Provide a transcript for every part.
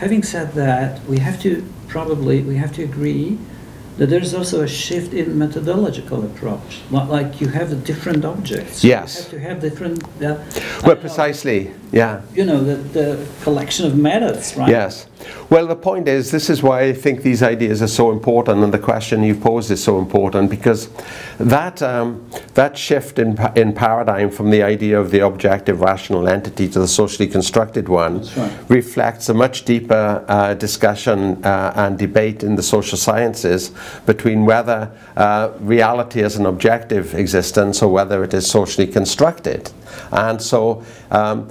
having said that, we have to probably we have to agree that there's also a shift in methodological approach. Like you have different objects. Yes. You have to have different. Uh, Well, don't know, precisely, yeah. you know, the, the collection of methods, right? Yes. Well, the point is, this is why I think these ideas are so important, and the question you posed is so important because that um, that shift in in paradigm from the idea of the objective rational entity to the socially constructed one right. reflects a much deeper uh, discussion uh, and debate in the social sciences between whether uh, reality is an objective existence or whether it is socially constructed, and so. Um,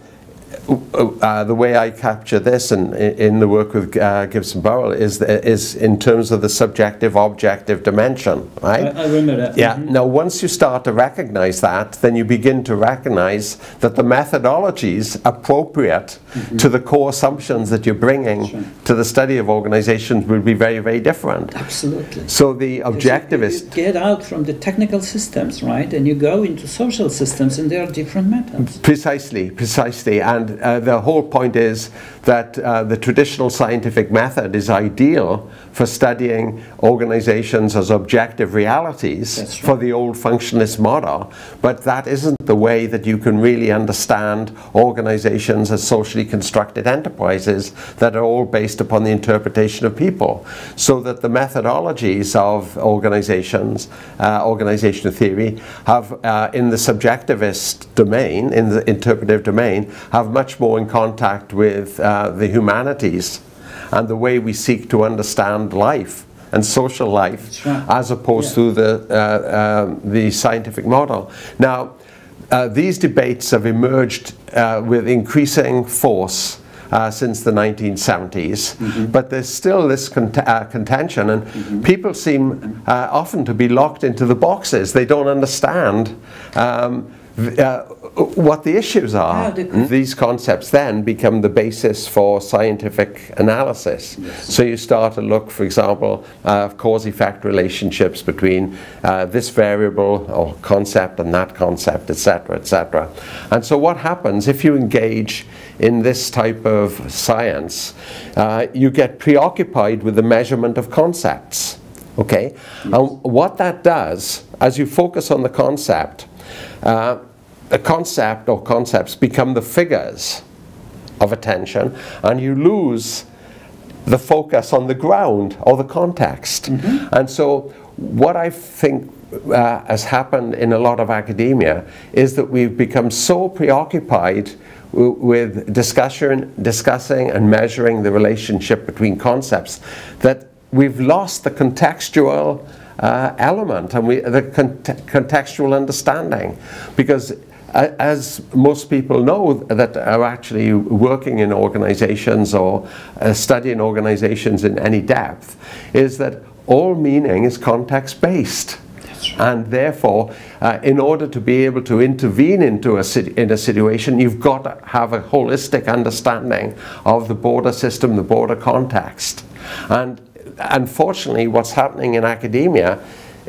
uh, the way I capture this in, in the work with uh, Gibson Burrell is, is in terms of the subjective objective dimension, right? I, I remember that. Yeah. Mhm. Now, once you start to recognize that, then you begin to recognize that the methodologies appropriate to the core assumptions that you're bringing Sure. to the study of organizations will be very, very different. Absolutely. So the Because you- objectivist. You get out from the technical systems, right, and you go into social systems, and there are different methods. Precisely, precisely. And uh, the whole point is that uh, the traditional scientific method is ideal for studying organizations as objective realities for the old functionalist model. But that isn't the way that you can really understand organizations as socially constructed enterprises that are all based upon the interpretation of people. So that the methodologies of organizations, uh, organizational theory, have uh, in the subjectivist domain, in the interpretive domain, have much more in contact with uh, the humanities and the way we seek to understand life and social life right. as opposed Yeah. to the, uh, um, the scientific model. Now, uh, these debates have emerged uh, with increasing force uh, since the 1970s, but there's still this cont- uh, contention, and people seem uh, often to be locked into the boxes. They don't understand. Um, uh, what the issues are. Yeah, These concepts then become the basis for scientific analysis. So you start to look, for example, uh, cause effect relationships between uh, this variable or concept and that concept, etc., etc. And so what happens if you engage in this type of science? Uh, you get preoccupied with the measurement of concepts. Okay? And what that does, as you focus on the concept, uh, a concept or concepts become the figures of attention, and you lose the focus on the ground or the context. And so, what I think uh, has happened in a lot of academia is that we've become so preoccupied w- with discussion, discussing and measuring the relationship between concepts that we've lost the contextual uh, element and we, the cont- contextual understanding because as most people know that are actually working in organizations or uh, studying organizations in any depth is that all meaning is context based and therefore uh, in order to be able to intervene into a in a situation you've got to have a holistic understanding of the border system the border context. And unfortunately what's happening in academia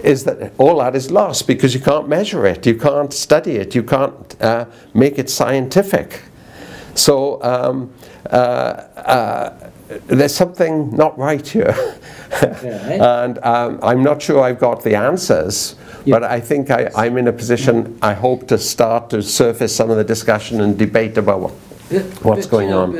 is that all that is lost because you can't measure it, you can't study it, you can't uh, make it scientific. So um, uh, uh, there's something not right here. Okay. and um, I'm not sure I've got the answers, but I think I, I'm in a position, I hope to start to surface some of the discussion and debate about what, what's going on.